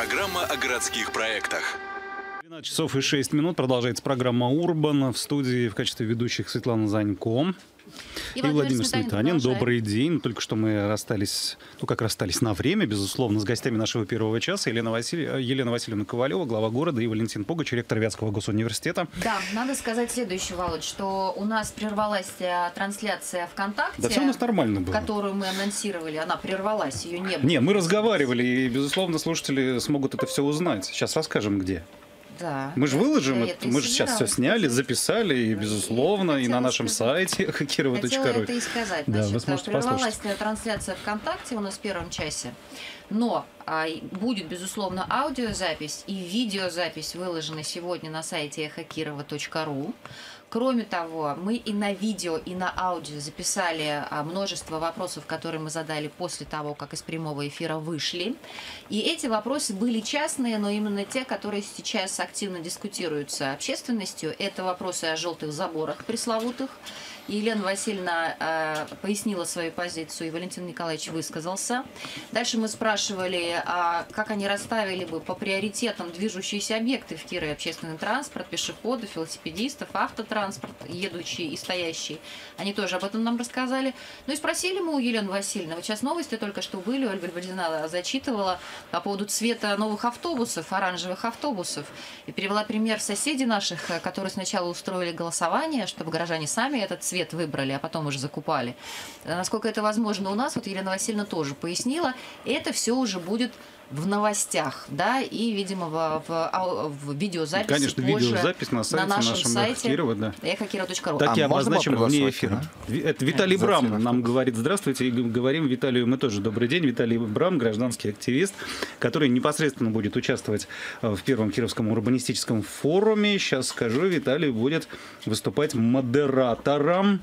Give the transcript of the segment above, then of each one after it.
Программа о городских проектах. 12 часов и 6 минут. Продолжается программа «Урбан». В студии в качестве ведущих Светлана Занько. И, Владимир Сметанин. Добрый день. Только что мы расстались, ну как расстались на время, безусловно, с гостями нашего первого часа. Елена, Василь... Елена Васильевна Ковалева, глава города, и Валентин Пугач, ректор Вятского госуниверситета. Да, надо сказать следующее, Володь, что у нас прервалась э, трансляция ВКонтакте. Да все у нас нормально было. Которую мы анонсировали. Она прервалась, ее не было. Не, мы разговаривали, и, безусловно, слушатели смогут это все узнать. Сейчас расскажем, где. Да. Мы же выложим, это, мы же сейчас все сняли, записали, и, безусловно, и на нашем сайте хакирова.ру. Хотела это и сказать. Да, вы сможете прервалась трансляция ВКонтакте у нас в первом часе, но а, будет, безусловно, аудиозапись и видеозапись выложены сегодня на сайте эхакирова.ру. Кроме того, мы и на видео, и на аудио записали а, множество вопросов, которые мы задали после того, как из прямого эфира вышли. И эти вопросы были частные, но именно те, которые сейчас активно дискутируются общественностью. Это вопросы о желтых заборах пресловутых, Елена Васильевна э, пояснила свою позицию, и Валентин Николаевич высказался. Дальше мы спрашивали, а как они расставили бы по приоритетам движущиеся объекты в Кирове, общественный транспорт, пешеходов, велосипедистов, автотранспорт, едущий и стоящий. Они тоже об этом нам рассказали. Ну и спросили мы у Елены Васильевны, вот сейчас новости только что были, Ольга Львовна зачитывала по поводу цвета новых автобусов, оранжевых автобусов. И привела пример соседей наших, э, которые сначала устроили голосование, чтобы горожане сами этот цвет выбрали, а потом уже закупали. Насколько это возможно у нас, вот Елена Васильевна тоже пояснила, это все уже будет в новостях, да, и, видимо, в, в, в видеозаписи Конечно, позже видеозапись на сайте на нашем сайте Кирова, да. эхокирова.ру. Так а и обозначим вне эфира. Да? Это Виталий За Брам нам говорит здравствуйте, и говорим Виталию мы тоже добрый день. Виталий Брам, гражданский активист, который непосредственно будет участвовать э, в первом Кировском урбанистическом форуме. Сейчас скажу, Виталий будет выступать модератором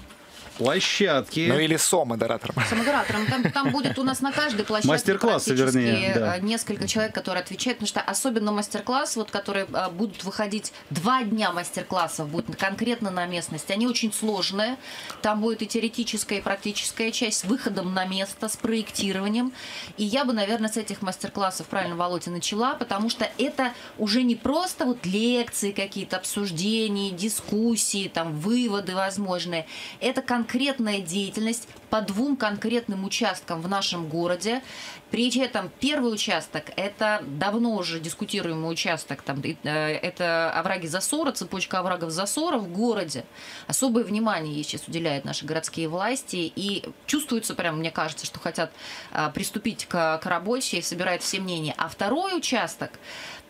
площадки. Ну или со-модератором. Со-модератором. Там, там будет у нас на каждой площадке Мастер-классы, вернее, да. Э, несколько человек, которые отвечают, потому что особенно мастер-класс, вот, которые а, будут выходить два дня мастер-классов, будут конкретно на местности. Они очень сложные. Там будет и теоретическая, и практическая часть с выходом на место, с проектированием. И я бы, наверное, с этих мастер-классов, правильно, Володя, начала, потому что это уже не просто вот лекции какие-то, обсуждения, дискуссии, там, выводы возможные. Это конкретно конкретная деятельность по двум конкретным участкам в нашем городе. При этом первый участок – это давно уже дискутируемый участок, там, э, это овраги Засора, цепочка оврагов Засора в городе. Особое внимание сейчас уделяют наши городские власти, и чувствуется прям, мне кажется, что хотят а, приступить к, к работе и собирают все мнения. А второй участок –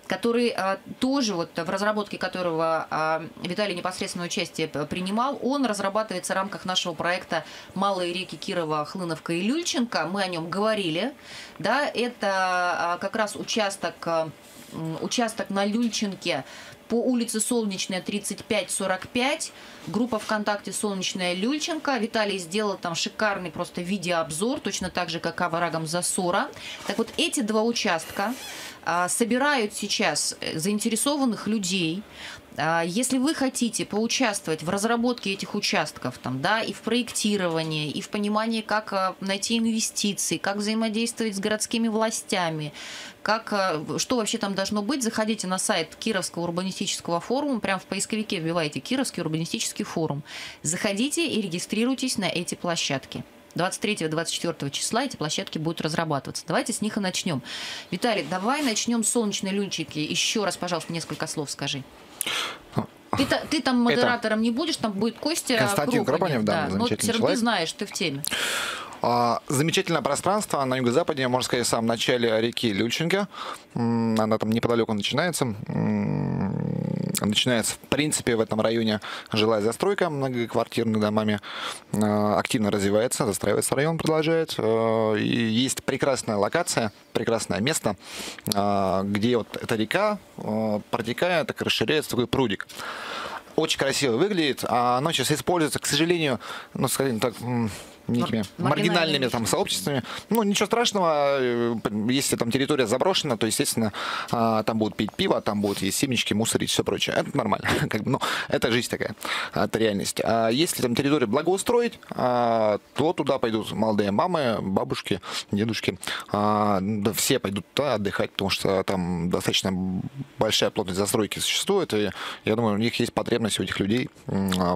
который а, тоже вот в разработке которого а, Виталий непосредственно участие принимал, он разрабатывается в рамках нашего проекта «Малые реки Кирова, Хлыновка и Люльченко». Мы о нем говорили. Да, это а, как раз участок, участок на Люльченке по улице Солнечная 35-45, группа ВКонтакте Солнечная Люльченко. Виталий сделал там шикарный просто видеообзор, точно так же, как оврагом Засора. Так вот, эти два участка а, собирают сейчас э, заинтересованных людей. А, если вы хотите поучаствовать в разработке этих участков, там, да, и в проектировании, и в понимании, как а, найти инвестиции, как взаимодействовать с городскими властями, как, что вообще там должно быть, заходите на сайт Кировского урбанистического форума, прямо в поисковике вбивайте Кировский урбанистический форум. Заходите и регистрируйтесь на эти площадки. 23-24 числа эти площадки будут разрабатываться. Давайте с них и начнем. Виталий, давай начнем с солнечной люнчики. Еще раз, пожалуйста, несколько слов скажи. Ты, ты там модератором Это... не будешь, там будет Костя Константин Кропанев, да, да. Но равно ты знаешь, ты в теме. А, замечательное пространство на юго-западе, можно сказать, в самом начале реки Люльченко. Она там неподалеку начинается. Начинается, в принципе, в этом районе жилая застройка многоквартирными домами. А, активно развивается, застраивается район, продолжает. А, и есть прекрасная локация, прекрасное место, где вот эта река, протекая, так расширяется такой прудик очень красиво выглядит, а оно сейчас используется, к сожалению, ну, скажем так, некими маргинальными там сообществами. Ну, ничего страшного, э, если там территория заброшена, то, естественно, а, там будут пить пиво, там будут есть семечки, мусорить, все прочее. Это нормально. Как бы, ну, это жизнь такая, это реальность. А если там территорию благоустроить, а, то туда пойдут молодые мамы, бабушки, дедушки. Да, все пойдут туда отдыхать, потому что там достаточно большая плотность застройки существует, и я думаю, у них есть потребность у этих людей,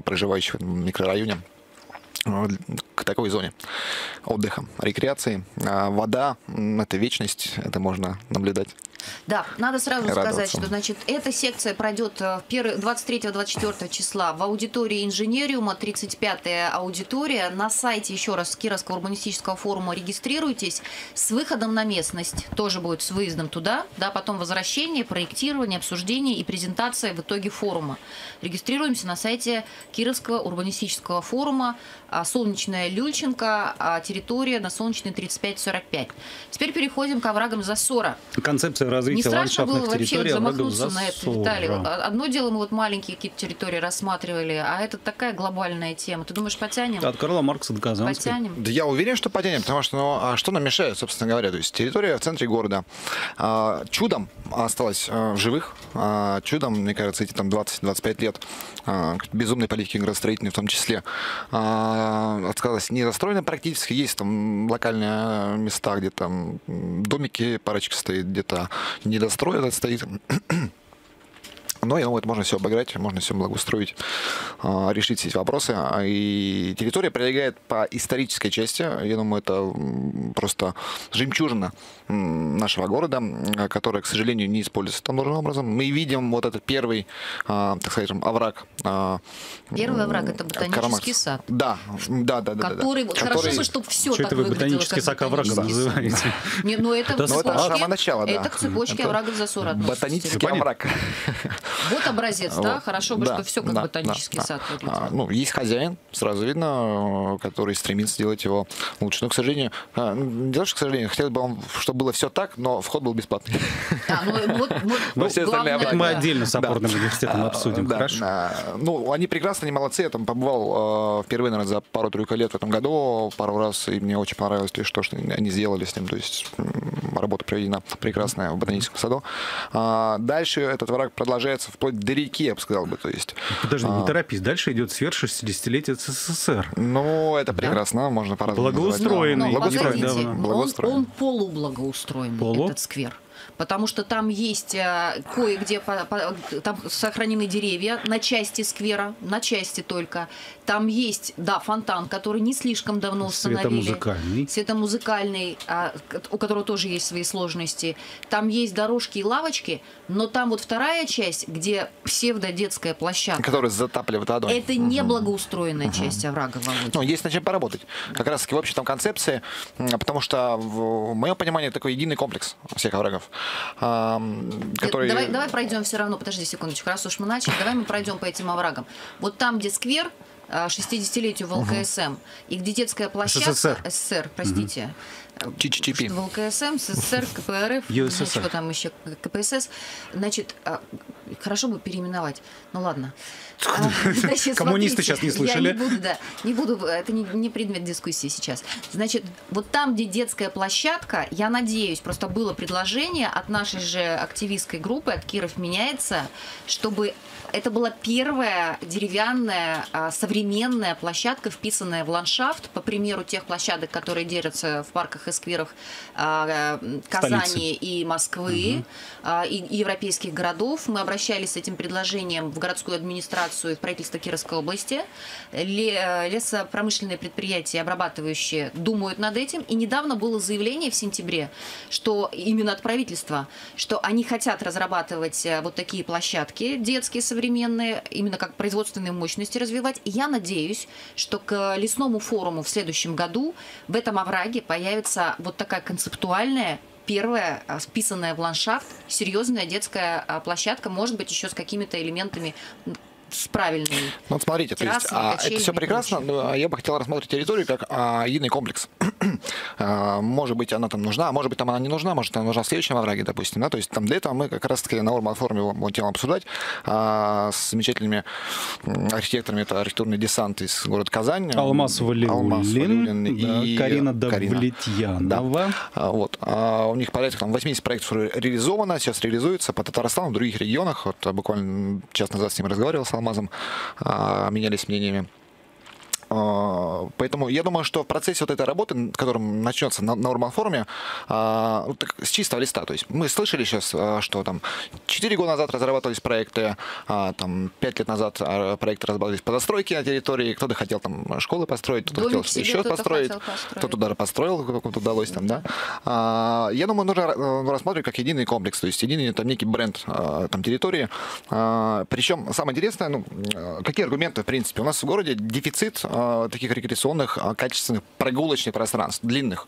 проживающих в микрорайоне, к такой зоне отдыха, рекреации. А вода — это вечность, это можно наблюдать. Да, надо сразу сказать, что значит, эта секция пройдет 23-24 э, числа в аудитории инженериума, 35-я аудитория. На сайте, еще раз, Кировского урбанистического форума регистрируйтесь с выходом на местность. Тоже будет с выездом туда, да, потом возвращение, проектирование, обсуждение и презентация в итоге форума. Регистрируемся на сайте Кировского урбанистического форума а, Солнечная Люльченко, а, территория на Солнечной 35-45. Теперь переходим к оврагам Засора. Концепция развития Не ландшафтных было вообще замахнуться на это, Виталий. Одно дело мы вот маленькие какие-то территории рассматривали, а это такая глобальная тема. Ты думаешь, потянем? От Карла Маркса до Казанской. Потянем? Да я уверен, что потянем, потому что ну, а что нам мешает, собственно говоря? То есть территория в центре города а, чудом осталась а, в живых, а, чудом, мне кажется, эти там 20-25 лет а, безумной политики градостроительной в том числе, а, отказалась не застроена практически, есть там локальные места, где там домики, парочка стоит, где-то недострой этот стоит. Но я думаю, это можно все обыграть, можно все благоустроить, а, решить все эти вопросы. А, и территория прилегает по исторической части. Я думаю, это просто жемчужина нашего города, которая, к сожалению, не используется там должным образом. Мы видим вот этот первый, а, так скажем, овраг. Первый овраг – это ботанический Карамакс. сад. Да, да, да. да который, да, Хорошо бы, чтобы все Что так это вы ботанический сад оврага называете? Не, ну это, это, цепочке, самое начало, да. это к цепочке оврагов засора Ботанический овраг. Вот образец, да? Хорошо бы, да, что все как да, ботанический да, сад выглядит. А, ну, есть хозяин, сразу видно, который стремится сделать его лучше. Но, к сожалению, а, ну, не то, что, к сожалению, хотелось бы, вам, чтобы было все так, но вход был бесплатный. А, ну, вот, вот, ну, все главное, остальные, мы да. отдельно с опорным да. университетом обсудим, да, хорошо? Да. Ну, они прекрасно, они молодцы. Я там побывал э, впервые, наверное, за пару-тройку лет в этом году, пару раз, и мне очень понравилось то, что они сделали с ним. То есть работа проведена прекрасная в ботаническом саду. А, дальше этот враг продолжается вплоть до реки, я бы сказал бы. То есть, Подожди, а... не торопись. Дальше идет сверх 60-летия СССР. Ну, это прекрасно, да? можно по-разному Благоустроенный. Но, благоустроенный, да, благоустроенный. Он, он полублагоустроенный, Полу? этот сквер потому что там есть э, кое-где там сохранены деревья на части сквера, на части только. Там есть, да, фонтан, который не слишком давно установили. Светомузыкальный. Светомузыкальный, а, у которого тоже есть свои сложности. Там есть дорожки и лавочки, но там вот вторая часть, где псевдодетская площадка. Которая затапливает водой. Это угу. не благоустроенная угу. часть оврага. Ну, есть над чем поработать. Как раз таки в общей там концепции, потому что в моем понимании это такой единый комплекс всех оврагов который... Давай, давай пройдем все равно, подожди секундочку, раз уж мы начали, давай мы пройдем по этим оврагам. Вот там, где сквер, 60-летию в ЛКСМ, угу. и где детская площадка... СССР. СССР, простите. Угу. ЧЧП. В ЛКСМ, СССР, КПРФ, ЮССР. что там еще, КПСС. Значит, а, хорошо бы переименовать. Ну ладно. А, значит, Коммунисты сейчас не слышали. Я не буду, да, не буду, это не, не предмет дискуссии сейчас. Значит, вот там, где детская площадка, я надеюсь, просто было предложение от нашей же активистской группы, от Киров меняется, чтобы это была первая деревянная а, современная площадка, вписанная в ландшафт, по примеру тех площадок, которые делятся в парках и скверах а, Казани Столицы. и Москвы, угу. и европейских городов. Мы обращались с этим предложением в городскую администрацию и в правительство Кировской области. Лесопромышленные предприятия, обрабатывающие, думают над этим. И недавно было заявление в сентябре, что именно от правительства, что они хотят разрабатывать э, вот такие площадки детские, современные, современные, именно как производственные мощности развивать. Я надеюсь, что к лесному форуму в следующем году в этом овраге появится вот такая концептуальная первая а, списанная в ландшафт серьезная детская а, площадка, может быть, еще с какими-то элементами правильный. Ну, вот смотрите, то есть, а, это все прекрасно, но я бы хотел рассмотреть территорию как а, единый комплекс. а, может быть, она там нужна, а может быть, там она не нужна, может, она нужна в следующем овраге, допустим. Да? То есть там для этого мы как раз-таки на Урбан форуме будем обсуждать а, с замечательными архитекторами. Это архитектурный десант из города Казань. Алмаз Валиулин, Алмаз Валиулин и Карина Давлетьянова. Да. А, вот. А, у них порядка там, 80 проектов реализовано, сейчас реализуется по Татарстану, в других регионах. Вот буквально час назад с ним разговаривал, с Алмазом, а, менялись мнениями. А, поэтому я думаю, что в процессе вот этой работы, которая начнется на, на Урбан форуме, а, с чистого листа, то есть мы слышали сейчас, а, что там 4 года назад разрабатывались проекты, там 5 лет назад проекты разрабатывались по застройке на территории, кто-то хотел там школы построить, кто-то хотел еще построить, кто-то даже построил, как удалось там, да. Я думаю, нужно э, рассматривать как единый комплекс, то есть единый там некий бренд там территории. Причем самое интересное, ну, какие аргументы, в принципе, у нас в городе дефицит Э, таких рекреационных, э, качественных прогулочных пространств, длинных.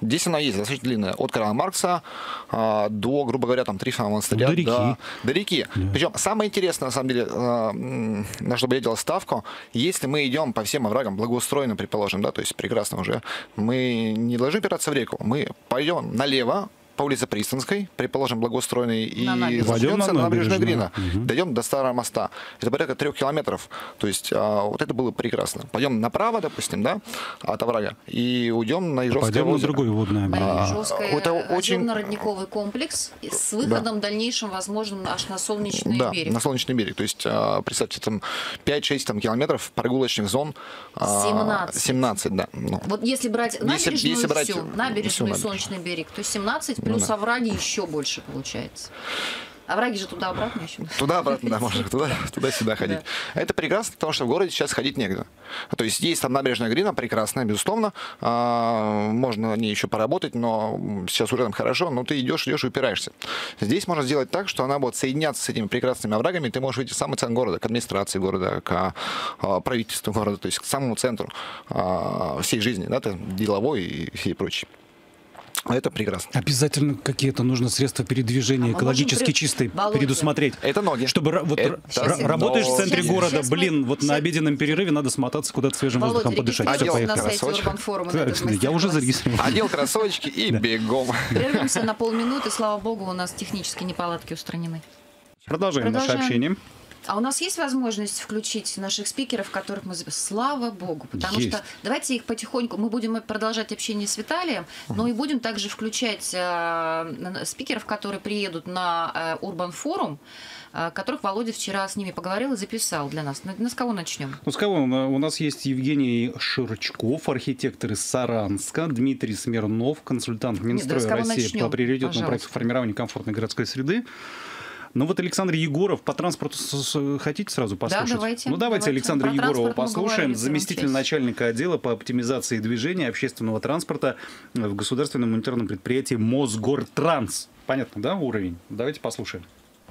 Здесь она есть, достаточно длинная. От Карла Маркса э, до, грубо говоря, там Трифона монастыря. До реки. До, до реки. Yeah. Причем самое интересное, на самом деле, на что бы я делал ставку, если мы идем по всем оврагам благоустроенно, предположим, да, то есть прекрасно уже, мы не должны опираться в реку, мы пойдем налево, по улице Пристанской, предположим, благоустроенной, и зайдемся на набережную Грина. Угу. Дойдем до Старого моста. Это порядка трех километров. То есть а, вот это было прекрасно. Пойдем направо, допустим, да, от оврага, и уйдем на Ижовское Пойдем озеро. на другой водное а, Ижовское это очень... родниковый комплекс с выходом да. дальнейшим возможным аж на солнечный да, берег. на солнечный берег. То есть, а, представьте, там 5-6 там, километров прогулочных зон. 17. 17, да. Ну. Вот если брать набережную если, если брать всю, набережную всю солнечный берег, то 17 плюс ну, да. овраги еще больше получается. Овраги же туда-обратно еще. Туда-обратно, да, можно туда, туда-сюда ходить. Да. Это прекрасно, потому что в городе сейчас ходить негде. То есть есть там набережная Грина, прекрасная, безусловно. А, можно на ней еще поработать, но сейчас уже там хорошо, но ты идешь, идешь и упираешься. Здесь можно сделать так, что она будет соединяться с этими прекрасными оврагами, ты можешь выйти в самый центр города, к администрации города, к а, правительству города, то есть к самому центру а, всей жизни, да, деловой и всей прочей. Это прекрасно. Обязательно какие-то нужно средства передвижения а экологически при... чистые Володя. предусмотреть. Это ноги. Чтобы вот это... работаешь в центре сейчас, города, сейчас блин, мы... вот сейчас... на обеденном перерыве надо смотаться куда-то свежим Володя, воздухом подышать. Одел Все, Форума. Я уже зарегистрирован. Одел кроссовочки и бегом. Прервемся на полминуты. Слава богу, у нас технические неполадки устранены. Продолжаем, Продолжаем. наше общение. А у нас есть возможность включить наших спикеров, которых мы... Слава богу, потому есть. что давайте их потихоньку... Мы будем продолжать общение с Виталием, угу. но и будем также включать э, спикеров, которые приедут на э, Urban Forum, э, которых Володя вчера с ними поговорил и записал для нас. Ну, с кого начнем? Ну, с кого? У нас есть Евгений Ширчков, архитектор из Саранска, Дмитрий Смирнов, консультант Минстроя Нет, России начнем? по приоритетному проекту формирования комфортной городской среды. Ну вот Александр Егоров по транспорту хотите сразу послушать? Да, давайте. Ну давайте, давайте. Александра Егорова послушаем, заместитель начальника отдела по оптимизации движения общественного транспорта в государственном унитарном предприятии Мосгортранс. Понятно, да, уровень? Давайте послушаем.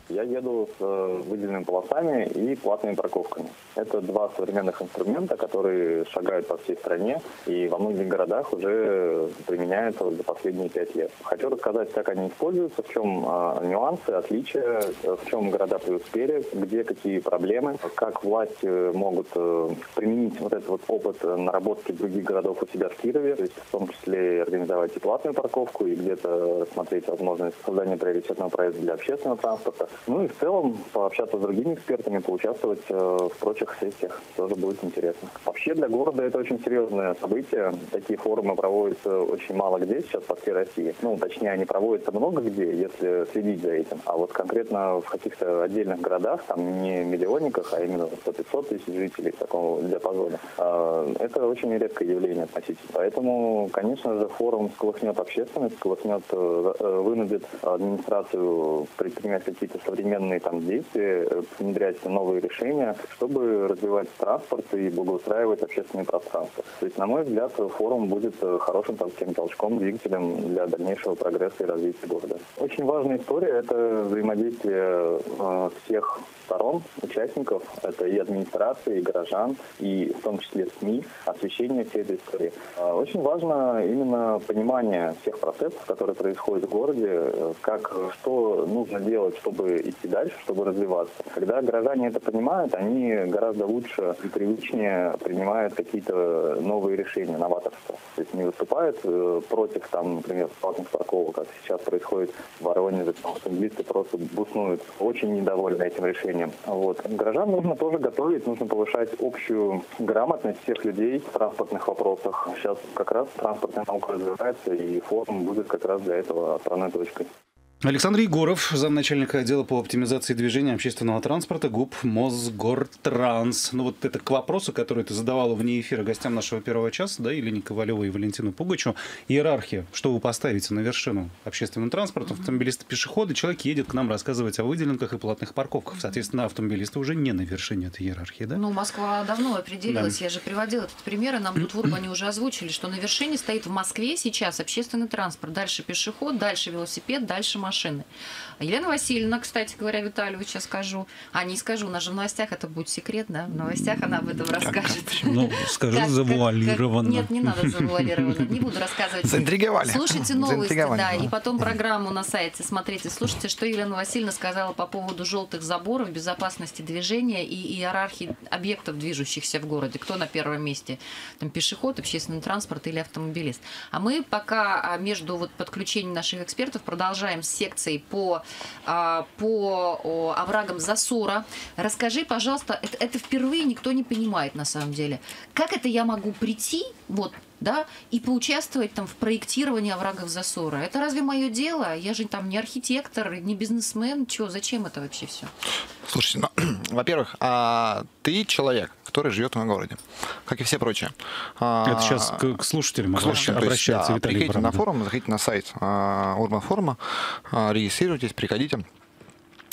Я еду с э, выделенными полосами и платными парковками. Это два современных инструмента, которые шагают по всей стране и во многих городах уже применяются за последние пять лет. Хочу рассказать, как они используются, в чем а, нюансы, отличия, в чем города преуспели, где какие проблемы, как власти могут э, применить вот этот вот опыт наработки других городов у себя в Кирове, то есть в том числе организовать и платную парковку, и где-то рассмотреть возможность создания приоритетного проекта для общественного транспорта. Ну и в целом пообщаться с другими экспертами, поучаствовать э, в прочих сессиях тоже будет интересно. Вообще для города это очень серьезное событие. Такие форумы проводятся очень мало где сейчас по всей России. Ну, точнее, они проводятся много где, если следить за этим. А вот конкретно в каких-то отдельных городах, там не миллионниках, а именно 100-500 тысяч жителей такого диапазона, э, это очень редкое явление относительно. Поэтому, конечно же, форум сколыхнет общественность, сколыхнет, э, вынудит администрацию предпринимать какие-то современные там действия, э, внедрять новые решения, чтобы развивать транспорт и благоустраивать общественные пространства. То есть, на мой взгляд, форум будет э, хорошим таким толчком, двигателем для дальнейшего прогресса и развития города. Очень важная история – это взаимодействие э, всех сторон, участников, это и администрации, и горожан, и в том числе СМИ, освещение всей этой истории. Очень важно именно понимание всех процессов, которые происходят в городе, как, что нужно делать, чтобы идти дальше, чтобы развиваться. Когда горожане это понимают, они гораздо лучше и привычнее принимают какие-то новые решения, новаторства. То есть не выступают э, против, там, например, платных парковок, как сейчас происходит в Воронеже, потому что автомобилисты просто буснуют, очень недовольны этим решением. Вот. Горожан нужно тоже готовить, нужно повышать общую грамотность всех людей в транспортных вопросах. Сейчас как раз транспортная наука развивается, и форум будет как раз для этого отправной точкой. Александр Егоров, замначальника отдела по оптимизации движения общественного транспорта ГУП Мосгортранс. Ну вот это к вопросу, который ты задавала вне эфира гостям нашего первого часа, да, Елене Ковалевой и Валентину Пугачу. Иерархия. Что вы поставите на вершину общественного транспорта? Автомобилисты, пешеходы. Человек едет к нам рассказывать о выделенках и платных парковках. Соответственно, автомобилисты уже не на вершине этой иерархии, да? Ну, Москва давно определилась. Да. Я же приводила этот пример, и нам тут в Урбане уже озвучили, что на вершине стоит в Москве сейчас общественный транспорт. Дальше пешеход, дальше велосипед, дальше машина машины. Елена Васильевна, кстати говоря, Виталию сейчас скажу. А, не скажу, у нас же в новостях это будет секрет, да? В новостях она об этом расскажет. Ну, скажи как, завуалированно. Как, как, нет, не надо завуалированно. Не буду рассказывать. Заинтриговали. Слушайте новости, да, и потом программу на сайте смотрите. Слушайте, что Елена Васильевна сказала по поводу желтых заборов, безопасности движения и иерархии объектов, движущихся в городе. Кто на первом месте? Там пешеход, общественный транспорт или автомобилист. А мы пока а, между вот подключением наших экспертов продолжаем секции по а, по оврагам засора. Расскажи, пожалуйста, это, это впервые никто не понимает на самом деле. Как это я могу прийти, вот да, и поучаствовать там в проектировании оврагов засора. Это разве мое дело? Я же там не архитектор, не бизнесмен. Чего, зачем это вообще все? Слушайте, ну, во-первых, а, ты человек, который живет в городе, как и все прочие. А, это сейчас к, к слушателям, к слушателям обращается есть, да, Приходите на форум, заходите на сайт а, Урбан форума, а, регистрируйтесь, приходите.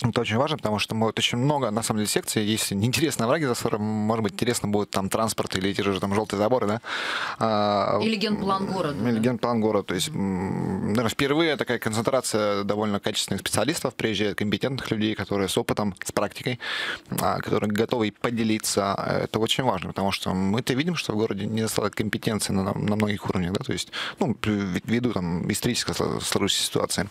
Это очень важно, потому что будет очень много, на самом деле, секций. Если неинтересно враги засора, может быть, интересно будет там транспорт или те же там желтые заборы, да? А, или генплан города. Или да? генплан города. То есть, наверное, впервые такая концентрация довольно качественных специалистов, приезжает компетентных людей, которые с опытом, с практикой, а, которые готовы поделиться. Это очень важно, потому что мы-то видим, что в городе не достаточно компетенции на, на многих уровнях, да, то есть, ну, ввиду там исторической сложившейся ситуации.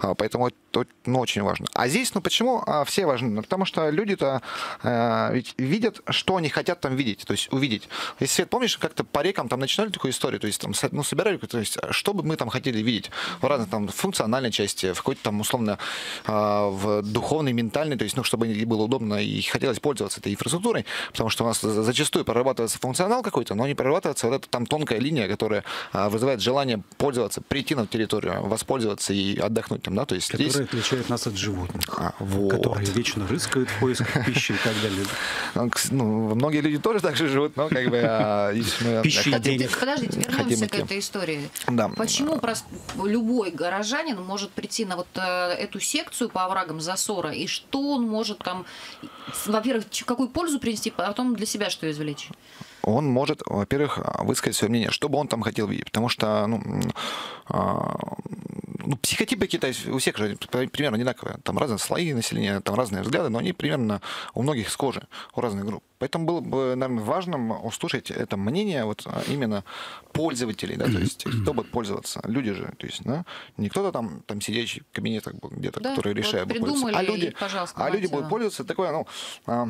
А, поэтому это ну, очень важно. А здесь, ну, почему а, все важны? Ну, потому что люди-то а, ведь видят, что они хотят там видеть, то есть увидеть. Если, Свет, помнишь, как-то по рекам там начинали такую историю, то есть там, ну, собирали, то есть что бы мы там хотели видеть в разных там функциональной части, в какой-то там условно а, в духовной, ментальной, то есть, ну, чтобы было удобно и хотелось пользоваться этой инфраструктурой, потому что у нас зачастую прорабатывается функционал какой-то, но не прорабатывается вот эта там тонкая линия, которая вызывает желание пользоваться, прийти на территорию, воспользоваться и отдохнуть там, да, то есть Которая здесь... отличает нас от животных. А, вот. которые вечно рыскают в поисках пищи и так далее. Ну, ну, многие люди тоже так же живут, но как бы... А, пищи и денег. Подождите, вернемся к этой истории. Да. Почему любой горожанин может прийти на вот э, эту секцию по оврагам засора, и что он может там, во-первых, какую пользу принести, а потом для себя что извлечь? он может, во-первых, высказать свое мнение, что бы он там хотел видеть. Потому что ну, а, ну, психотипы китайцев у всех же примерно одинаковые. Там разные слои населения, там разные взгляды, но они примерно у многих схожи, у разных групп. Поэтому было бы, наверное, важным услышать это мнение вот а, именно пользователей, да, то есть кто будет пользоваться, люди же, то есть, да, не кто-то там, там сидящий в кабинетах где-то, да, который решает, вот пользоваться, а люди, а люди будут пользоваться такое, ну, а,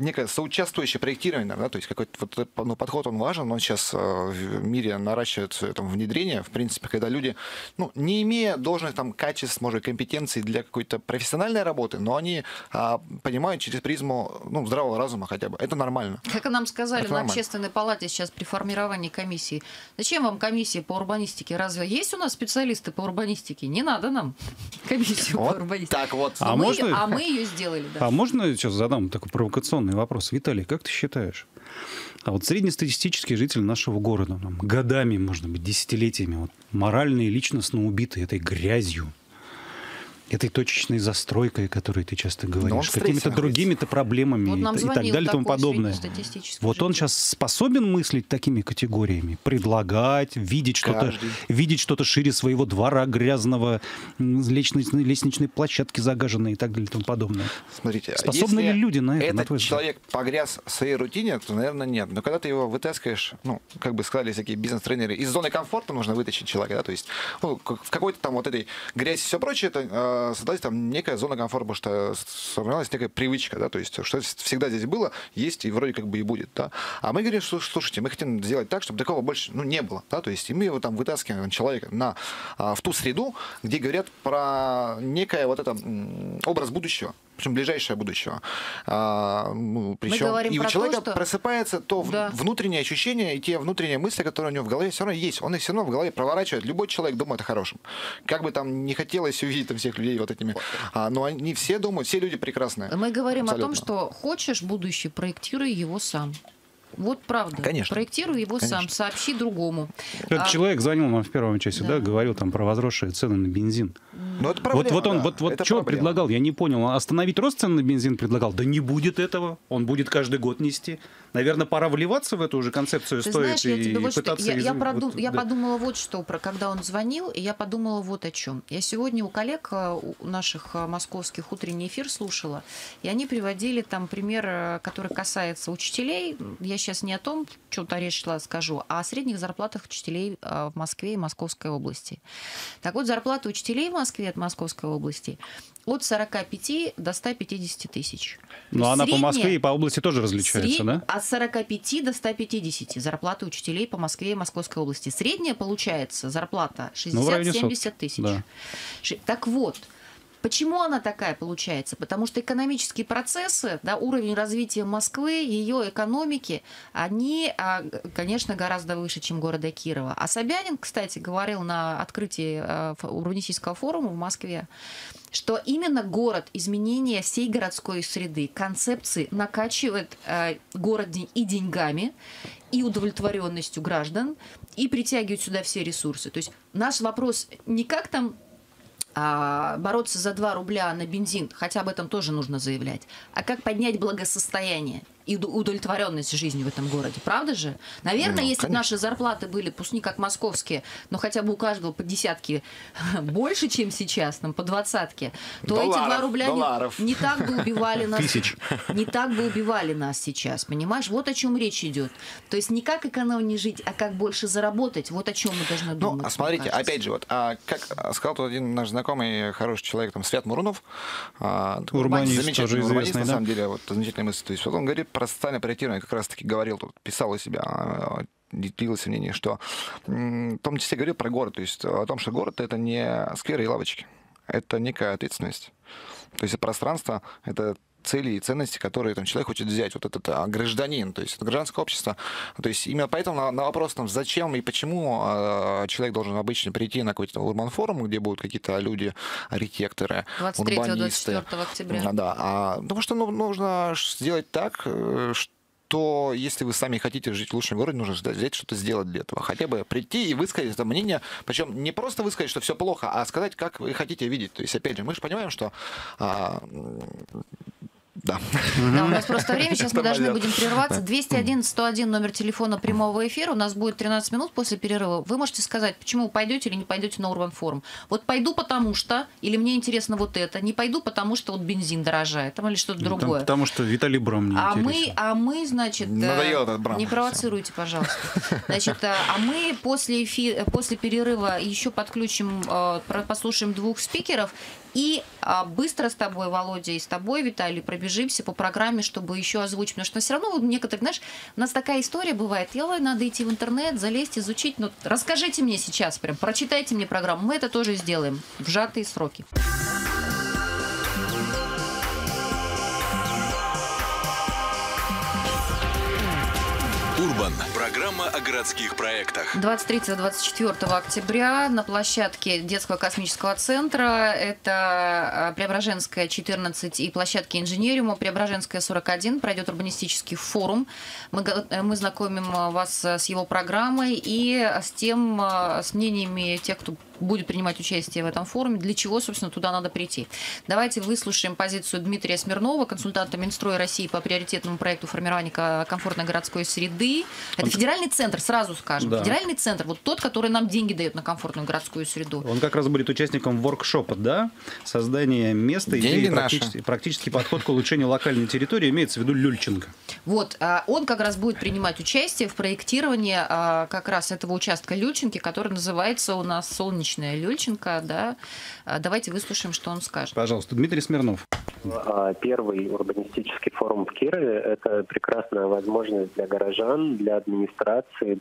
некое соучаствующее проектирование, да, то есть какой-то вот, ну, подход, он важен, он сейчас э, в мире наращивает там, внедрение, в принципе, когда люди, ну, не имея должных там качеств, может, компетенций для какой-то профессиональной работы, но они а, понимают через призму, ну, здравого разума хотя бы. Это нормально. Как нам сказали Это на нормально. общественной палате сейчас при формировании комиссии, зачем вам комиссия по урбанистике? Разве есть у нас специалисты по урбанистике? Не надо нам комиссию вот по урбанистике. Так вот. А, а, мы, можно... а мы ее сделали, да. А можно сейчас задам такой провокационный главный вопрос. Виталий, как ты считаешь? А вот среднестатистический житель нашего города, там, годами, можно быть, десятилетиями, вот, морально и личностно убитый этой грязью, этой точечной застройкой, о которой ты часто говоришь, какими-то другими-то проблемами вот и, и так далее и тому подобное. Вот он сейчас способен мыслить такими категориями, предлагать, видеть что-то, видеть что-то шире своего двора грязного, лестничной, лестничной площадки загаженной и так далее и тому подобное. Смотрите, способны ли люди на это? Этот на человек погряз в своей рутине, то, наверное, нет. Но когда ты его вытаскиваешь, ну, как бы сказали всякие бизнес-тренеры, из зоны комфорта нужно вытащить человека, да, то есть ну, в какой-то там вот этой грязи и все прочее, это что создалась там некая зона комфорта, что сформировалась некая привычка, да, то есть что всегда здесь было, есть и вроде как бы и будет, да. А мы говорим, что, слушайте, мы хотим сделать так, чтобы такого больше, ну, не было, да, то есть и мы его там вытаскиваем человека на, а, в ту среду, где говорят про некое вот это образ будущего, причем ближайшее будущего. А, ну, причем и у человека то, что... просыпается то да. внутреннее ощущение и те внутренние мысли, которые у него в голове все равно есть. Он их все равно в голове проворачивает. Любой человек думает о хорошем. Как бы там не хотелось увидеть там всех людей вот этими, а, но они все думают, все люди прекрасные. Мы говорим абсолютно. о том, что хочешь будущее, проектируй его сам. Вот правда. Конечно. Проектируй его Конечно. сам, сообщи другому. Этот а... человек звонил нам в первом часе, да. да, говорил там про возросшие цены на бензин. Ну, это проблема, вот, вот он, да, вот, вот что он предлагал, я не понял. Остановить рост цен на бензин предлагал? Да не будет этого. Он будет каждый год нести. Наверное, пора вливаться в эту уже концепцию Ты стоит знаешь, я тебе и вот пытаться... Что, я, я, продум, вот, я да. подумала вот что, про, когда он звонил, и я подумала вот о чем. Я сегодня у коллег э, у наших э, московских утренний эфир слушала, и они приводили там пример, э, который касается учителей. Я сейчас не о том, что-то речь шла, скажу, а о средних зарплатах учителей в Москве и Московской области. Так вот, зарплаты учителей в Москве от Московской области от 45 до 150 тысяч. Но она средняя, по Москве и по области тоже различается, сред... да? От 45 до 150 зарплаты учителей по Москве и Московской области. Средняя получается зарплата 60-70 ну, тысяч. Да. Так вот, Почему она такая получается? Потому что экономические процессы, да, уровень развития Москвы, ее экономики, они, а, конечно, гораздо выше, чем города Кирова. А Собянин, кстати, говорил на открытии а, урбанистического форума в Москве, что именно город, изменение всей городской среды, концепции накачивает э, город и деньгами, и удовлетворенностью граждан, и притягивает сюда все ресурсы. То есть наш вопрос не как там а, бороться за 2 рубля на бензин, хотя об этом тоже нужно заявлять, а как поднять благосостояние и удовлетворенность жизнью в этом городе. Правда же? Наверное, ну, если бы наши зарплаты были, пусть не как московские, но хотя бы у каждого по десятке больше, чем сейчас, там, по двадцатке, то долларов, эти два рубля не, не так бы убивали нас. Тысяч. Не так бы убивали нас сейчас, понимаешь? Вот о чем речь идет. То есть не как экономнее жить, а как больше заработать. Вот о чем мы должны ну, думать. Ну, смотрите, опять же, вот, а, как сказал тут один наш знакомый, хороший человек, там, Свят Мурунов, а, урбанист, замечательный тоже урбанист, на самом деле, вот, замечательная мысль. То есть вот он говорит про социальное проектирование, как раз-таки говорил, тут писал у себя а, делился мнение, что в том числе говорил про город, то есть о том, что город это не скверы и лавочки, это некая ответственность. То есть пространство это цели и ценности, которые там, человек хочет взять, вот этот а, гражданин, то есть это гражданское общество. То есть именно поэтому на, на вопрос, там, зачем и почему а, человек должен обычно прийти на какой-то урбан форум, где будут какие-то люди, архитекторы, 23-24 октября. Да, а, потому что ну, нужно сделать так, что э, то если вы сами хотите жить в лучшем городе, нужно взять что-то сделать для этого. Хотя бы прийти и высказать это мнение. Причем не просто высказать, что все плохо, а сказать, как вы хотите видеть. То есть, опять же, мы же понимаем, что а, да. Да, у нас просто время, сейчас мы должны будем прерваться. 201-101 номер телефона прямого эфира. У нас будет 13 минут после перерыва. Вы можете сказать, почему вы пойдете или не пойдете на Урбан форум. Вот пойду потому что, или мне интересно вот это. Не пойду потому что вот бензин дорожает, там или что-то ну, другое. потому что Виталий Бром не а мы, а мы, значит, э, Надоел этот Бром. не провоцируйте, пожалуйста. Значит, э, а мы после, эфир, после перерыва еще подключим, э, послушаем двух спикеров и а, быстро с тобой, Володя, и с тобой, Виталий, пробежимся по программе, чтобы еще озвучить. Потому что все равно вот некоторые, знаешь, у нас такая история бывает. Я, надо идти в интернет, залезть, изучить. Ну, расскажите мне сейчас прям, прочитайте мне программу. Мы это тоже сделаем в сжатые сроки. Урбан. Программа о городских проектах. 23-24 октября на площадке Детского космического центра, это а, Преображенская 14 и площадки Инженериума, Преображенская 41, пройдет урбанистический форум. Мы, мы знакомим вас с его программой и с тем, а, с мнениями тех, кто будет принимать участие в этом форуме, для чего, собственно, туда надо прийти. Давайте выслушаем позицию Дмитрия Смирнова, консультанта Минстроя России по приоритетному проекту формирования комфортной городской среды. Это Он... федеральный центр, сразу скажем. Да. Федеральный центр, вот тот, который нам деньги дает на комфортную городскую среду. Он как раз будет участником воркшопа, да? Создание места деньги и практически, практический подход к улучшению локальной территории, имеется в виду Люльченко. Вот, а, он как раз будет принимать участие в проектировании а, как раз этого участка Люльченки, который называется у нас личное Люльченко, да. Давайте выслушаем, что он скажет. Пожалуйста, Дмитрий Смирнов. А, первый урбанистический форум в Кирове – это прекрасная возможность для горожан, для администрации,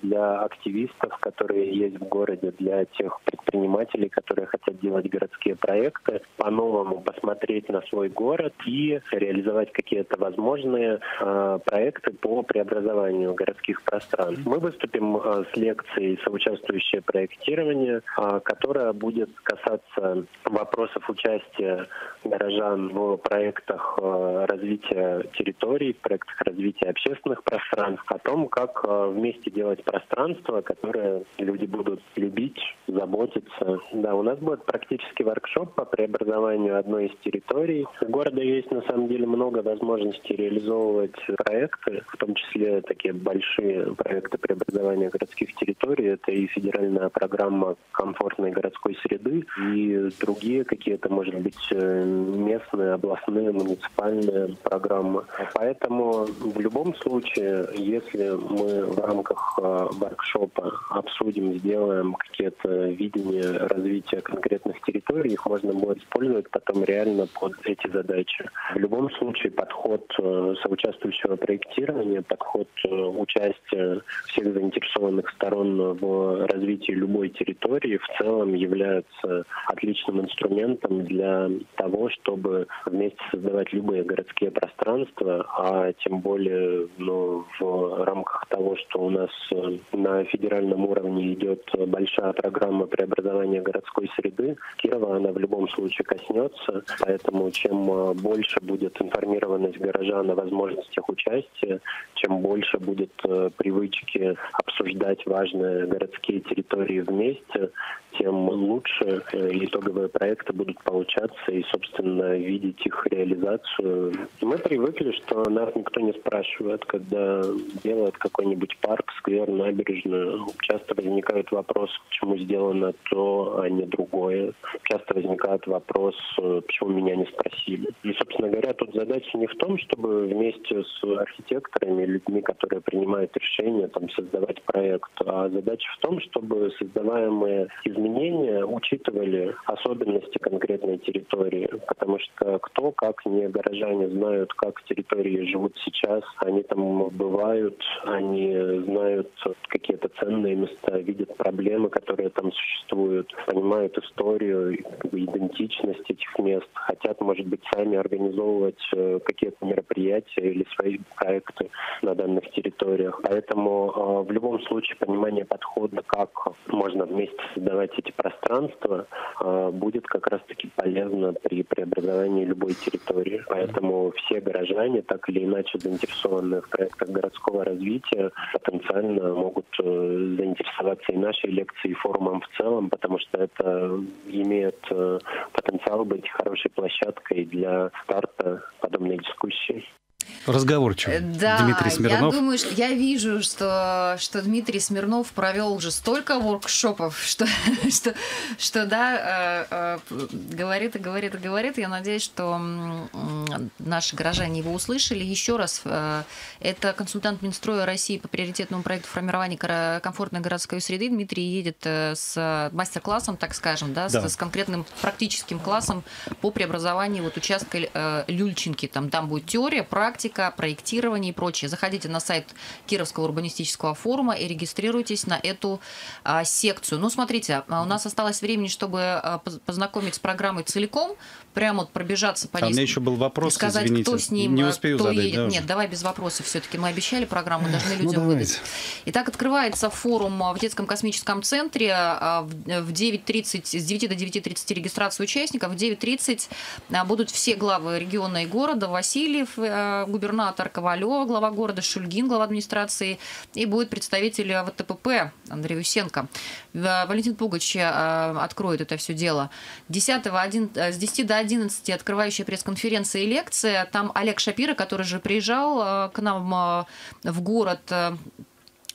для активистов, которые есть в городе, для тех предпринимателей, которые хотят делать городские проекты, по-новому посмотреть на свой город и реализовать какие-то возможные э, проекты по преобразованию городских пространств. Мы выступим э, с лекцией «Соучаствующее проектирование», э, которая будет касаться вопросов участия горожан в проектах э, развития территорий, проектах развития общественных пространств, о том, как э, вместе делать пространство, которое люди будут любить, заботиться. Да, у нас будет практически воркшоп по преобразованию одной из территорий. У города есть на самом деле много возможностей реализовывать проекты, в том числе такие большие проекты преобразования городских территорий. Это и федеральная программа комфортной городской среды, и другие какие-то, может быть, э, местные, областные, муниципальные программы. Поэтому в любом случае, если мы рамках э, воркшопа обсудим, сделаем какие-то видения развития конкретных территорий, их можно будет использовать потом реально под эти задачи. В любом случае подход э, соучаствующего проектирования, подход участия всех заинтересованных сторон в развитии любой территории в целом является отличным инструментом для того, чтобы вместе создавать любые городские пространства, а тем более ну, в рамках того, что у нас э, на федеральном уровне идет большая программа преобразования городской среды, Кирова она в любом случае коснется, поэтому чем э, больше будет информированность горожан о возможностях участия, чем больше будет э, привычки обсуждать важные городские территории вместе, тем лучше итоговые проекты будут получаться и, собственно, видеть их реализацию. Мы привыкли, что нас никто не спрашивает, когда делают какой-нибудь парк, сквер, набережную. Часто возникает вопрос, почему сделано то, а не другое. Часто возникает вопрос, почему меня не спросили. И, собственно говоря, тут задача не в том, чтобы вместе с архитекторами, людьми, которые принимают решения, там, создавать проект, а задача в том, чтобы создаваемые изменения учитывали особенности конкретной территории. Потому что кто, как не горожане, знают, как территории живут сейчас. Они там бывают, они знают какие-то ценные места, видят проблемы, которые там существуют, понимают историю, идентичность этих мест, хотят, может быть, сами организовывать э, какие-то мероприятия или свои проекты на данных территориях. Поэтому э, в любом случае понимание подхода, как можно вместе создавать эти пространства, э, будет как раз-таки полезно при преобразовании любой территории. Поэтому все горожане, так или иначе заинтересованные в проектах городского развития, потенциально могут э, заинтересоваться и нашей лекцией, и форумом в целом, потому что это имеет э, потенциал быть хорошей площадкой для старта подобной дискуссии. Разговорчивый. Э, да, Дмитрий Смирнов. Я думаю, что я вижу, что, что Дмитрий Смирнов провел уже столько воркшопов, что, что, что да, э, э, говорит и говорит и говорит. Я надеюсь, что наши горожане его услышали. Еще раз, это консультант Минстроя России по приоритетному проекту формирования комфортной городской среды. Дмитрий едет с мастер-классом, так скажем, да, да. С, с конкретным практическим классом по преобразованию вот участка Люльчинки. Там, там будет теория, практика, планировка, проектирование и прочее. Заходите на сайт Кировского урбанистического форума и регистрируйтесь на эту а, секцию. Ну, смотрите, а, у нас осталось времени, чтобы а, познакомить с программой целиком, прямо вот пробежаться по ней. А у меня еще был вопрос, сказать, извините, кто с ним, не успею кто задать. Едет. Да, Нет, давай без вопросов все-таки. Мы обещали программу, должны ну, людям ну, выдать. Итак, открывается форум в детском космическом центре в 9.30, с 9 до 9.30 регистрация участников. В 9.30 будут все главы региона и города. Васильев, губернатор Ковалева, глава города, Шульгин, глава администрации, и будет представитель ВТПП Андрей Усенко. Валентин Пугач э, откроет это все дело. 10, 1, с 10 до 11 открывающая пресс-конференция и лекция. Там Олег Шапира, который же приезжал э, к нам в город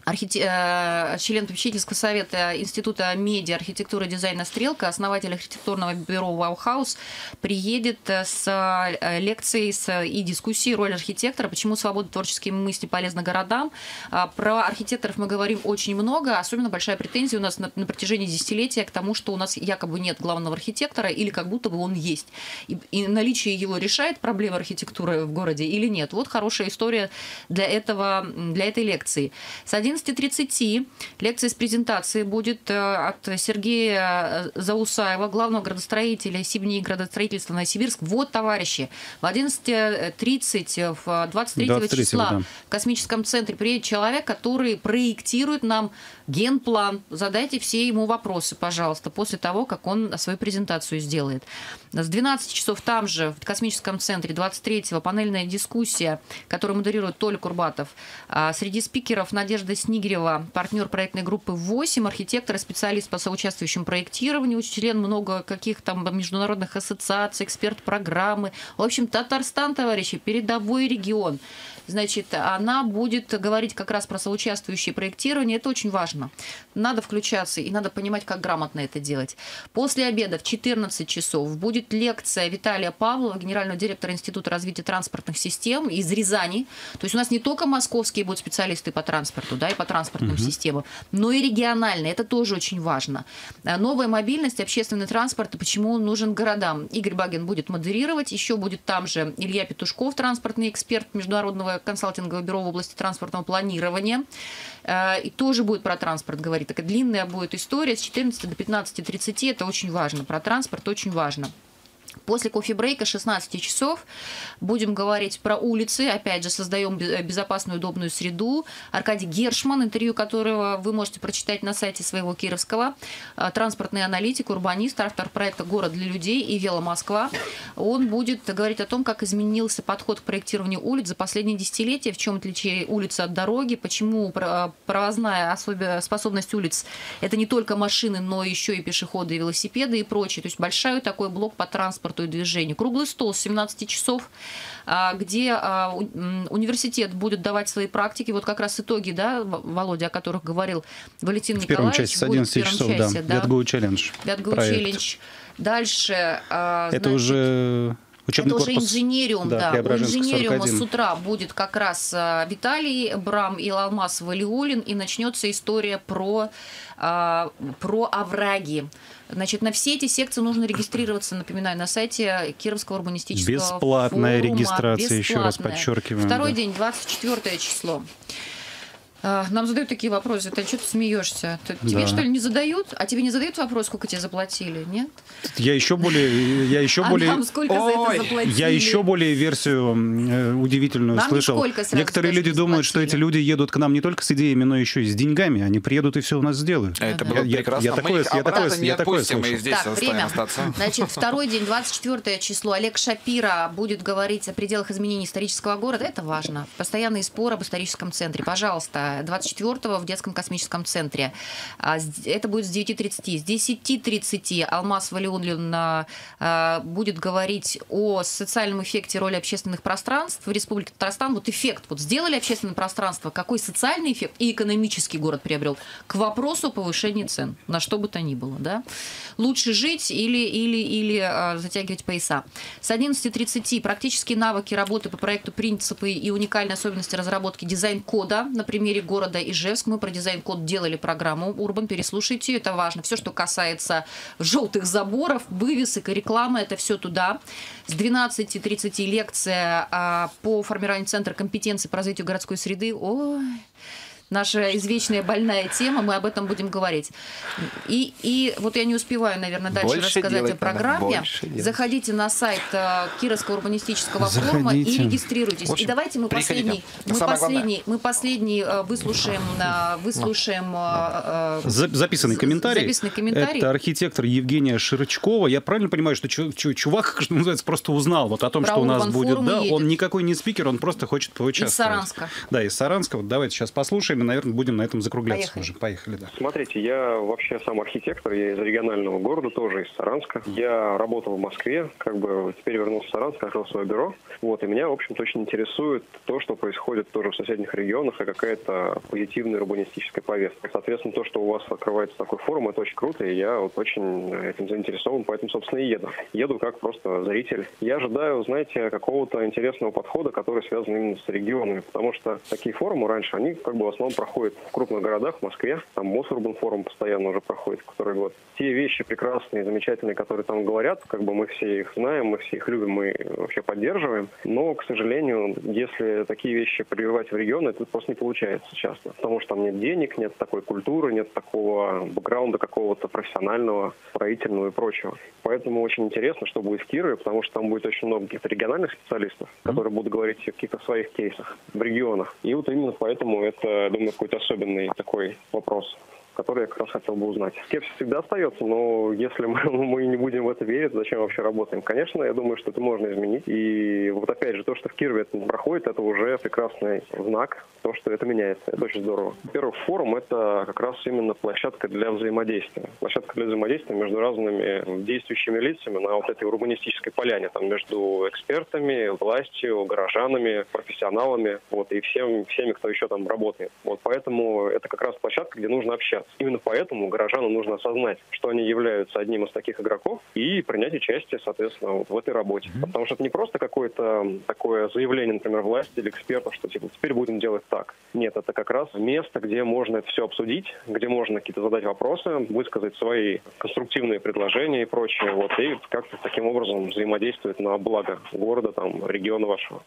архите... Э, член попечительского совета Института медиа, архитектуры дизайна «Стрелка», основатель архитектурного бюро «Ваухаус», приедет э, с э, лекцией с... и дискуссией «Роль архитектора. Почему свобода творческие мысли полезна городам». А, про архитекторов мы говорим очень много, особенно большая претензия у нас на, на протяжении десятилетия к тому, что у нас якобы нет главного архитектора или как будто бы он есть. И, и наличие его решает проблемы архитектуры в городе или нет. Вот хорошая история для, этого, для этой лекции. С 11.30 лекция с презентацией будет э, от Сергея э, Заусаева, главного градостроителя Сибни градостроительства Новосибирск. Вот, товарищи, в 11.30 в 23, 23 числа да. в космическом центре приедет человек, который проектирует нам генплан. Задайте все ему вопросы, пожалуйста, после того, как он свою презентацию сделает. С 12 часов там же, в космическом центре, 23-го, панельная дискуссия, которую модерирует Толя Курбатов. А, среди спикеров Надежда Снигирева, партнер проектной группы 8, архитектор и специалист по соучаствующему проектированию, член много каких там международных ассоциаций, эксперт программы. В общем, Татарстан, товарищи, передовой регион значит, она будет говорить как раз про соучаствующее проектирование. Это очень важно. Надо включаться и надо понимать, как грамотно это делать. После обеда в 14 часов будет лекция Виталия Павлова, генерального директора Института развития транспортных систем из Рязани. То есть у нас не только московские будут специалисты по транспорту, да, и по транспортным угу. системам, но и региональные. Это тоже очень важно. Новая мобильность, общественный транспорт, почему он нужен городам. Игорь Багин будет модерировать. Еще будет там же Илья Петушков, транспортный эксперт международного консалтинговое бюро в области транспортного планирования. Э, и тоже будет про транспорт говорить. Такая длинная будет история с 14 до 15.30. Это очень важно. Про транспорт очень важно. После кофе-брейка 16 часов будем говорить про улицы. Опять же, создаем безопасную, удобную среду. Аркадий Гершман, интервью которого вы можете прочитать на сайте своего Кировского. А, транспортный аналитик, урбанист, автор проекта «Город для людей» и «Вело Москва». Он будет говорить о том, как изменился подход к проектированию улиц за последние десятилетия, в чем отличие улицы от дороги, почему провозная особая способность улиц – это не только машины, но еще и пешеходы, и велосипеды и прочее. То есть большой такой блок по транспорту транспорту и движению. Круглый стол с 17 часов, а, где а, университет будет давать свои практики. Вот как раз итоги, да, Володя, о которых говорил Валентин в Николаевич. В части с 11 часов, части, да. да. Ветгоу челлендж. Ветгоу челлендж. Дальше... А, Это значит, уже Учебный это корпус, уже инженериум, да. да. У инженериума с утра будет как раз Виталий Брам и Алмаз Валиулин, и начнется история про, про овраги. Значит, на все эти секции нужно регистрироваться, напоминаю, на сайте Кировского урбанистического Бесплатная форума. регистрация, Бесплатная. еще раз подчеркиваем. Второй да. день, 24 число. А, нам задают такие вопросы. Ты что ты смеешься? Тебе да. что ли не задают? А тебе не задают вопрос, сколько тебе заплатили? Нет? Я еще более, я еще а более. Нам сколько Ой, за это заплатили? Я еще более версию э, удивительную нам слышал. Некоторые люди думают, что эти люди едут к нам не только с идеями, но еще и с деньгами. Они приедут и все у нас сделают. Это было я, прекрасно. Я, я такое, я такое, я такое слышу. Мы здесь так, время. Остаться. Значит, второй день, 24 число. Олег Шапира будет говорить о пределах изменений исторического города. Это важно. Постоянный спор об историческом центре. Пожалуйста, 24 в детском космическом центре. А, это будет с 9.30. С 10.30 Алмаз Валиулин а, будет говорить о социальном эффекте роли общественных пространств в Республике Татарстан. Вот эффект. Вот сделали общественное пространство, какой социальный эффект и экономический город приобрел к вопросу повышения цен, на что бы то ни было. Да? Лучше жить или, или, или а, затягивать пояса. С 11.30 практические навыки работы по проекту «Принципы и уникальные особенности разработки дизайн-кода» на примере города Ижевск мы про дизайн-код делали программу Urban, переслушайте, это важно. Все, что касается желтых заборов, вывесок и рекламы, это все туда. С 12.30 лекция а, по формированию центра компетенции по развитию городской среды. Ой, наша извечная больная тема, мы об этом будем говорить. И, и вот я не успеваю, наверное, дальше больше рассказать делать, о программе. Заходите на сайт э, Кировского урбанистического Заходите. форума и регистрируйтесь. общем, и давайте мы последний, мы последний, мы последний э, выслушаем, э, выслушаем записанный комментарий. записанный комментарий. Это архитектор Евгения Широчкова. Я правильно понимаю, что чувак, что называется, просто узнал вот о том, Про что у нас будет. Да, едет. он никакой не спикер, он просто хочет поучаствовать. Из Саранска. Да, из Саранска. Вот давайте сейчас послушаем и мы, наверное, будем на этом закругляться Поехали. уже. Поехали, да. Смотрите, я вообще сам архитектор, я из регионального города, тоже из Саранска. Я работал в Москве, как бы теперь вернулся в Саранск, открыл свое бюро. Вот, и меня, в общем-то, очень интересует то, что происходит тоже в соседних регионах, и какая-то позитивная урбанистическая повестка. Соответственно, то, что у вас открывается такой форум, это очень круто, и я вот очень этим заинтересован, поэтому, собственно, и еду. Еду как просто зритель. Я ожидаю, знаете, какого-то интересного подхода, который связан именно с регионами, потому что такие форумы раньше, они как бы в основном проходят в крупных городах, в Москве, там Мосурбан форум постоянно уже проходит, который год. Те вещи прекрасные, замечательные, которые там говорят, как бы мы все их знаем, мы все их любим, мы вообще поддерживаем, но, к сожалению, если такие вещи прививать в регионы, это просто не получается часто, потому что там нет денег, нет такой культуры, нет такого бэкграунда какого-то профессионального, строительного и прочего. Поэтому очень интересно, что будет в Кирове, потому что там будет очень много каких-то региональных специалистов, которые будут говорить о каких-то своих кейсах в регионах. И вот именно поэтому это, думаю, какой-то особенный такой вопрос который я как раз хотел бы узнать. Скепсис всегда остается, но если мы, мы не будем в это верить, зачем вообще работаем? Конечно, я думаю, что это можно изменить. И вот опять же, то, что в Кирове это не проходит, это уже прекрасный знак, то, что это меняется. Это очень здорово. Во-первых, форум — это как раз именно площадка для взаимодействия. Площадка для взаимодействия между разными действующими лицами на вот этой урбанистической поляне, там, между экспертами, властью, горожанами, профессионалами, вот, и всем, всеми, кто еще там работает. Вот поэтому это как раз площадка, где нужно общаться сейчас. Именно поэтому горожанам нужно осознать, что они являются одним из таких игроков и принять участие, соответственно, в этой работе. Mm-hmm. Потому что это не просто какое-то такое заявление, например, власти или экспертов, что типа теперь будем делать так. Нет, это как раз место, где можно это все обсудить, где можно какие-то задать вопросы, высказать свои конструктивные предложения и прочее, вот, и как-то таким образом взаимодействовать на благо города, там, региона вашего.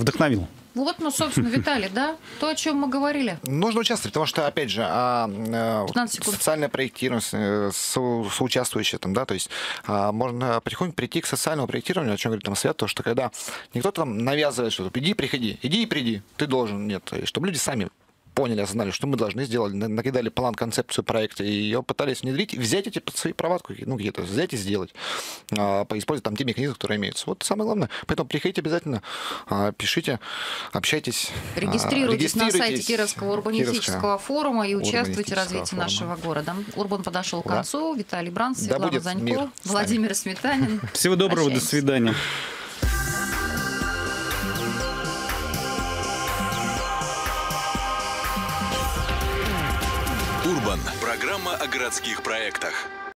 Вдохновил. Вот, ну, собственно, Виталий, да? То, о чем мы говорили. Нужно участвовать, потому что, опять же, а, а, социальное проектирование, э, со, соучаствующее там, да, то есть а, можно потихоньку прийти к социальному проектированию, о чем говорит там Свет, то, что когда никто там навязывает что-то, иди, приходи, иди и приди, ты должен, нет, чтобы люди сами поняли, осознали, что мы должны сделать, накидали план, концепцию проекта, и ее пытались внедрить, взять эти под свои права, ну, где-то взять и сделать, а, использовать там те механизмы, которые имеются. Вот самое главное. Поэтому приходите обязательно, а, пишите, общайтесь. А, регистрируйтесь, регистрируйтесь на сайте Кировского урбанистического форума и участвуйте в развитии форума. нашего города. Урбан подошел к концу. Виталий Бранц, Светлана да Занько, Владимир Сметанин. Всего доброго, до свидания. Программа о городских проектах.